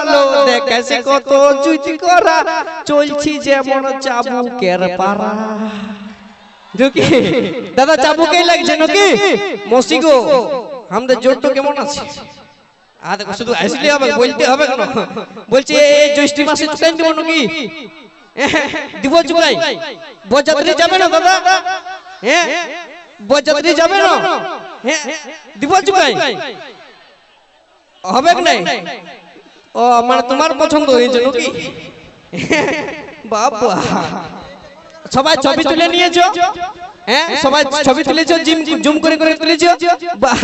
আলো দেখেছে কত জুজি করা। চলছি যেমন চাবুকের পারা ঢুকি দাদা চাবুকেই লাগছে নাকি? মসি গো আমাদের জোরটো কেমন আছে? আর দেখো শুধু আসলে হবে বলতে হবে কেন? বলছি এই জ্যৈষ্ঠী মাসে চুকাই দিব নাকি? দিব চুকাই বরযাত্রী যাবে না দাদা? হ্যাঁ বরযাত্রী যাবে না? হ্যাঁ দিব হবে কি নাই? ও মানে তোমার পছন্দ হয়েছে নাকি বাবা। সবাই ছবি তুলে নিয়েছো? হ্যাঁ সবাই ছবি তুলেছো জিম জুম করে করে তুলেছো? বাহ।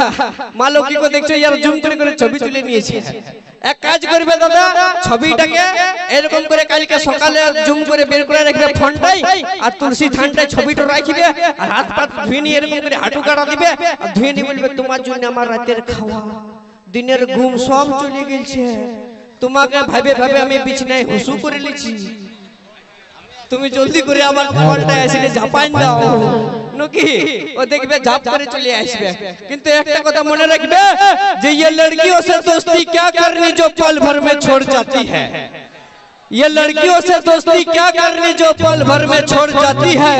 মা লক্ষ্মীকে দেখছ ইয়ার জুম করে করে ছবি তুলে নিয়েছে। এক কাজ করবে দাদা ছবিটাকে এরকম করে কালকে সকালে জুম করে বের করে রাখবে ফোনটাই আর তুলসী থানটায় ছবিটা রাখবে আর হাত পাত ধুয়ে নিয়ে এরকম করে হাঁটু কাটা দিবে আর ধুয়ে নিয়ে বলবে তোমার জন্য আমার রাতের খাওয়া দিনের ঘুম সব চলে গেছে। তোমাকে ভাবে ভাবে আমি বিছনায় হুসু করে লিছি তুমি জলদি করে আমার খাবারটা এসে ঝাপাইন দাও নাকি ও দেখবে ঝাপ করে চলে আসবে কিন্তু একটা কথা মনে রাখবে যে ये लड़कियों से दोस्ती क्या करनी जो पल भर में छोड़ जाती है ये लड़कियों से दोस्ती क्या करनी जो पल भर में छोड़ जाती है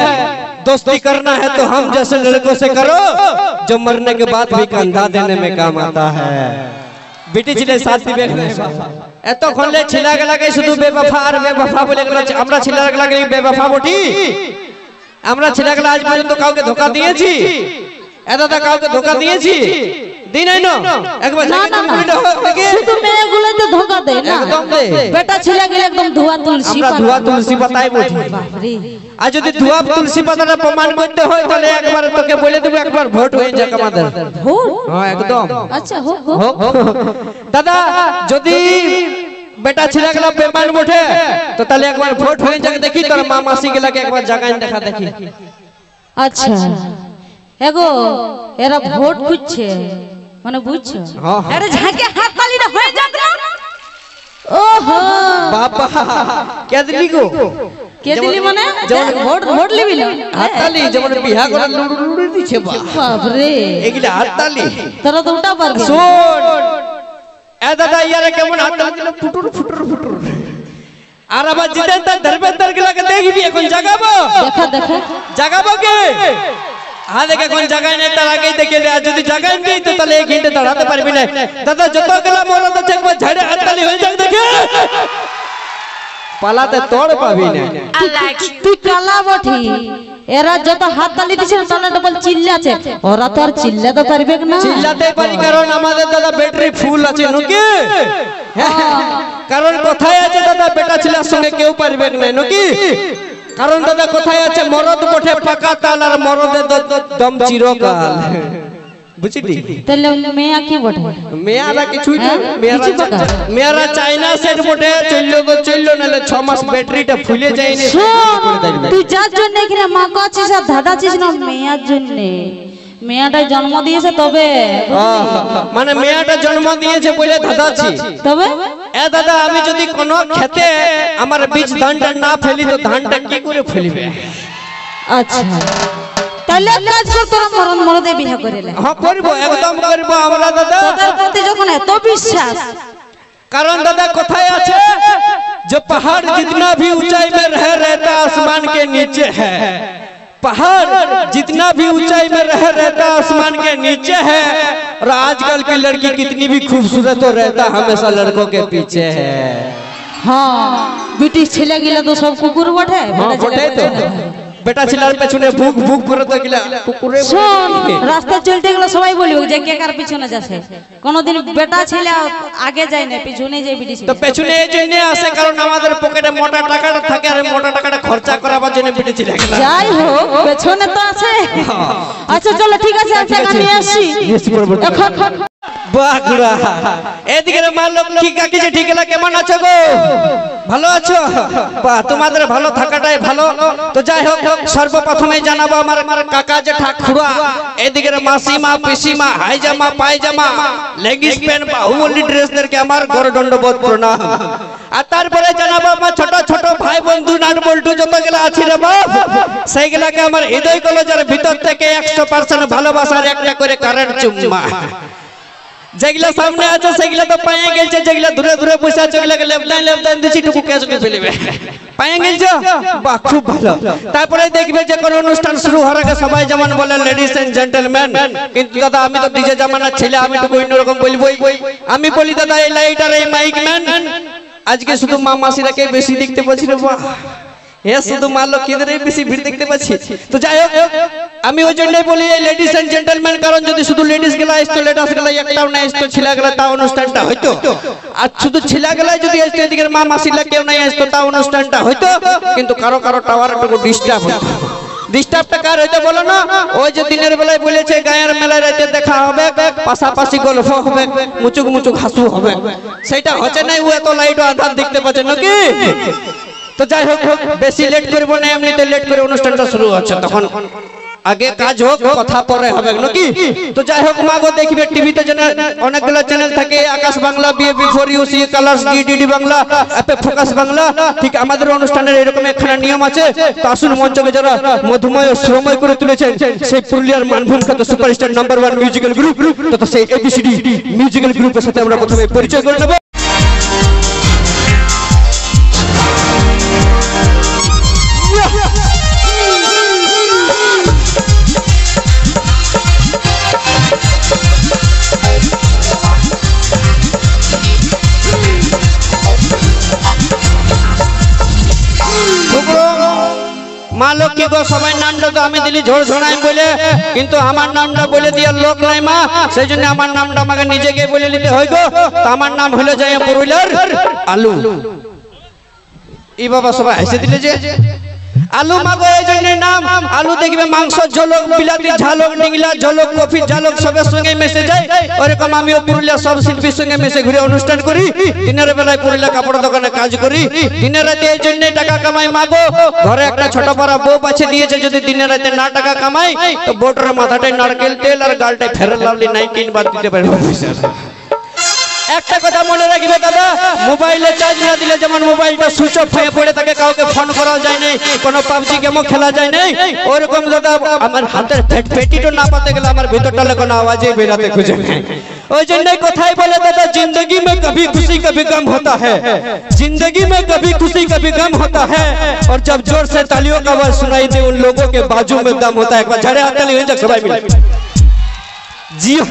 दोस्ती करना है तो हम जैसे लड़कों से करो जो मरने के बाद भी कंधा देने में काम आता है বিটি ছিলে শাস্তি এতক্ষণ লে ছিলাগ লাগে শুধু বেবফা আর বেবফা বলে গেল আমরা ছিলাগ লাগে বেবফা বটি। আমরা ছেলেগুলা আজ পর্যন্ত কাউকে ধোকা দিয়েছি। এত কাউকে ধোকা দিয়েছি। না একবার শুধু মেয়েগুলো তো ধোকা দেয় না। একদম বেটা ছেলে গেলে একদম ধোয়া তুলসী পাতা। ধোয়া তুলসী পাতাই বলি আর যদি ধোয়া তুলসী পাতাটা প্রমাণ করতে হয় তাহলে একবার তোকে বলে দেবো একবার ভোট হয়ে যাক আমাদের। ভোট? হ্যাঁ একদম। আচ্ছা হোক হোক। হোক। দাদা যদি বেটা ছেলে গেলা বেমান উঠে তো তাহলে একবার ভোট হয়ে যাক দেখি তোর মা মাসি গেলাকে একবার জাগান দেখা দেখি। আচ্ছা। এগো এরা ভোট খুঁজছে। মানে বুঝছ? হ্যাঁ, হ্যাঁ। আরে ঝাঁকে হাত তালিটা হয়ে যাক না। ওহো। বাবা কে দিলি গো। কে দিলি মানে? যেমন- ভোট ভোট লিবি না? হাততালি যেমন বিহা করে লুড়ু লুড়ু দিছে বা বাপরে। এগুলা হাততালি তোরা তো উল্টা পারবি। শোন। এ দাদা ইয়ারে কেমন হাততালি দিল ফুটুর ফুটুর ফুটুর। আর আবার জিতেন্দ্র ধর্মেন্দ্র গেলাকে দেখবি এখন জাগাবো। দেখা দেখা। জাগাবো কে? হ্যাঁ দেখে এখন জাগাই নেই তার আগেই দেখে আর যদি জাগাই নেই তো তাহলে এক ঘণ্টা দাঁড়াতে পারবি না। দাদা যত গেলা মরদ আছে একবার ঝাড়ে হাততালি হয়ে যাক দেখে। পালাতে তোড় পাবি না। তুই কালা বঠি। এরা যত হাত তালি দিছে তাহলে ডবল চিল্লাছে ওরা তো আর চিল্লাতে পারবে না। চিল্লাতে পারি কারণ আমাদের দাদা ব্যাটারি ফুল আছে নাকি কারণ কোথায় আছে দাদা বেটা ছেলের সঙ্গে কেউ পারবে না নাকি কারণ দাদা কোথায় আছে? মরদ বটে পাকা তাল আর মরদের দম চিরকাল। বুঝলি? তাহলে মেয়া কি বটে? মেয়ারা কিছুই না। হ্যাঁ? মেয়ারা মেয়ারা চাইনা সেট বটে চলল গো চলল নালে 6 মাস ব্যাটারিটা ফুলে যায়নি। তুই যার জন্য এখানে মা কছিস আর দাদা আছিস না মেয়ার জন্য। মেয়াটা জন্ম দিয়েছে তবে। মানে মেয়াটা জন্ম দিয়েছে বলে দাদাছি তবে? এ দাদা আমি যদি কোন খেতে আমার বীজ ধানটা না ফেলি তো ধানটা কি করে ফেলিবে? আচ্ছা। তাহলে কাজ কর তোরা মরণ মরদে বিয়ে করিলে হ্যাঁ করিব একদম করিব আমরা দাদা। তোদের প্রতি যখন এত বিশ্বাস কারণ দাদা কোথায় আছে? যে পাহাড় जितना ভি উচাই মে রহে রহতা আসমান কে নিচে। है पहाड़ जितना भी ऊंचाई में रह रहता आसमान के नीचे है और आजकल की लड़की कितनी भी खूबसूरत हो रहता हमेशा लड़कों के पीछे है हाँ बेटी छिले गिला तो सब कुकुर बटे हाँ बटे तो बेटा छिलार পেছনে ভুক ভুক করে তো গিলা কুকুরে শুন রাস্তা চলতে গেলে সবাই বলিও যে কে কার পিছনে যাচ্ছে কোনদিন বেটা ছেলে আগে যায় না পিছনে যায় বিটি তো পেছনে এই জন্য আসে কারণ আমাদের পকেটে মোটা টাকাটা থাকে আর মোটা টাকাটা খরচা জন্য বেটে ছিল যাই হোক পেছনে তো আছে। আচ্ছা চলো ঠিক আছে নিয়ে এখন বাহ এদিকে মা লক্ষ্মী কাকি যে কেমন আছো গো? ভালো আছো? বাহ তোমাদের ভালো থাকাটাই ভালো। তো যাই হোক সর্বপ্রথমে জানাব আমার আমার কাকা যে ঠাকুরা। এদিকে মাসিমা পিসিমা হাইজামা পায়জামা লেগিস প্যান্ট বাহুবলী ড্রেসদেরকে আমার গরদণ্ডবোধ প্রণাম। আর তারপরে জানাব আমার ছোট ছোট ভাই বন্ধু নাট বল্টু যত আছে রে বাপ। সেইগুলাকে আমার হৃদয় কলেজের ভিতর থেকে একশো পার্সেন্ট ভালোবাসার একটা করে কারেন্ট যেগুলা সামনে আছে, সেগুলা তো পায়ে গেছে, যেগুলা দূরে দূরে বসে আছে ওগুলা লেফটাইন দিচ্ছি টুকু ফেলবে। পায়ে বাহ, খুব ভালো। তারপরে দেখবে যে কোনো অনুষ্ঠান শুরু হওয়ার আগে সবাই যেমন বলে লেডিস এন্ড জেন্টলম্যান কিন্তু দাদা, আমি তো ডিজে জামানার ছেলে, আমি তো অন্য রকম বলবই। আমি বলি, দাদা, এই লাইটার এই মাইক ম্যান আজকে শুধু মা মাসিরাকে বেশি দেখতে পাচ্ছি রে বাহ। এ শুধু কেন্দ্রে বেশি ভিড় দেখতে পাচ্ছি। তো যাই হোক আমি ওই জন্যই বলি এই লেডিস এন্ড জেন্টলম্যান কারণ যদি শুধু লেডিসগুলা আসতো লেডিসগুলা একটাও না আসতো ছেলে গুলা তা অনুষ্ঠানটা হইতো। আর শুধু ছেলে যদি আসতো এদিকে মা মাসিলা কেউ নাই আসতো তা অনুষ্ঠানটা হইতো। কিন্তু কারও কারও টাওয়ার একটু ডিস্টার্ব হতো ডিস্টার্বটা কার হইতে বলো না? ওই যে দিনের বেলায় বলেছে গায়ের মেলায় রাতে দেখা হবে পাশাপাশি গল্প হবে মুচুক মুচুক হাসু হবে। সেটা হচ্ছে না ও এত লাইট আধার দেখতে পাচ্ছে নাকি? তো যাই হোক, বেশি লেট করব না, এমনিতে লেট করে অনুষ্ঠানটা শুরু হচ্ছে তখন। আগে কাজ হোক, কথা পরে হবে, নাকি? তো যাই হোক মাগো দেখবে টিভিতে যেন অনেকগুলো চ্যানেল থাকে, আকাশ বাংলা বিএ বিফোর ইউ সি কালার্স ডিডি বাংলা এপে ফোকাস বাংলা, ঠিক আমাদের অনুষ্ঠানের এরকম একখানা নিয়ম আছে। তো আসুন মঞ্চকে যারা মধুময় শ্রময় করে তুলেছেন, সেই পুরুলিয়ার মানভূম খ্যাত superstar number one musical group তথা সেই এবিসিডি মিউজিক্যাল গ্রুপের সাথে আমরা প্রথমে পরিচয় করে নেব। লক্ষ্মী সবাই নামটা তো আমি দিলি ঝোড় ঝোড়াই বলে। কিন্তু আমার নামটা বলে দিয়ে লোক নাই মা। সেই জন্য আমার নামটা আমাকে নিজেকে বলে নিতে হইব আমার নাম হলে যাই পুরুলিয়ার আলু। ই বাবা, সবাই হেসে দিলে যে। আলু মাগো, এই জন্য নাম, আলু দেখবে মাংস, ঝোলক, বিলাতি, ঝালক নিংলা ঝোলক, কফি, ঝালক সবের সঙ্গে মিশে যায়। ওরকম আমিও পুরুলিয়া সব শিল্পীর সঙ্গে মিশে ঘুরে অনুষ্ঠান করি। দিনের বেলায় পুরুলিয়া কাপড় দোকানে কাজ করি। দিনের রাতে এই জন্য টাকা কামাই মাগো। ঘরে একটা ছোট পাড়া বউ পাছে দিয়েছে, যদি দিনের রাতে না টাকা কামাই, তো বোটের মাথাটায় নারকেল তেল আর গালটায় ফেরার লাভলি নাই কিনবার দিতে পারবে একটা কথা মনে রাখবে দাদা মোবাইলে চার্জ না দিলে যেমন মোবাইলটা সুইচ অফ হয়ে পড়ে থাকে কাউকে ফোন করা যায় নাই কোনো পাবজি গেমও খেলা যায় নাই ওরকম দাদা আমার হাতের পেটিটো না পাতে গেলে আমার ভিতরটা কোনো আওয়াজই বেরাতে খুঁজে নেই ওই জন্যই কথাই বলে দাদা जिंदगी में कभी खुशी कभी गम होता है जिंदगी में कभी खुशी कभी गम होता है और जब जोर से तालियों का आवाज सुनाई दे उन लोगों के बाजू में दम होता है एक बार झड़े हाथ ताली हो जाए सबाई मिले जियो